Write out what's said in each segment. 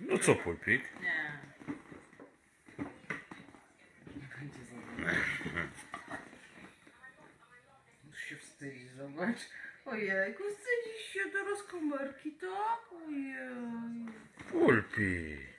No co pulpik? Nie. Już się wstydzi, zobacz. Ojejku, wstydzisz się do rozkomarki, tak? Ojej. Pulpik.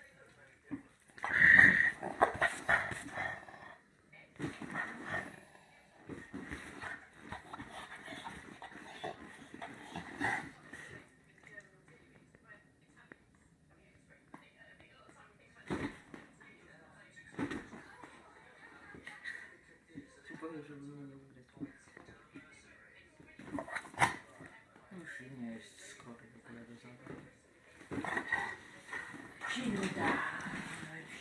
Ci powiem, żeby mnie nie ugryzł. Już i nie jest skory w ogóle do zabawy. Sinuda.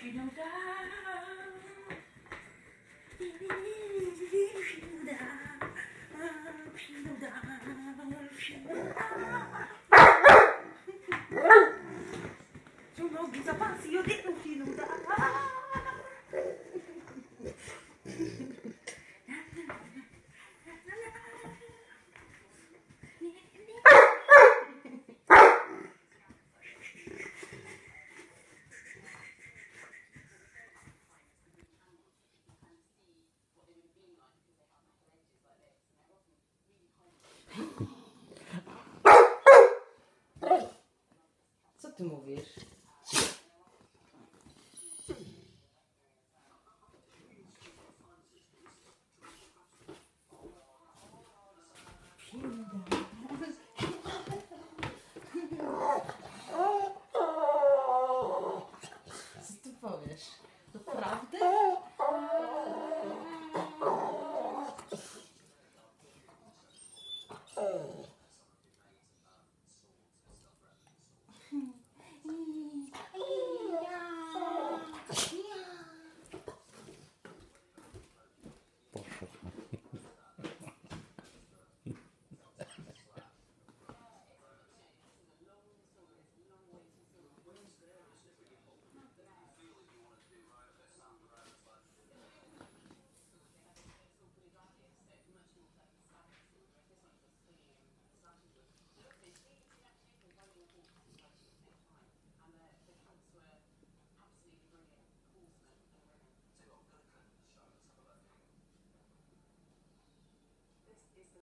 Sinuda. Sinuda. Ciąg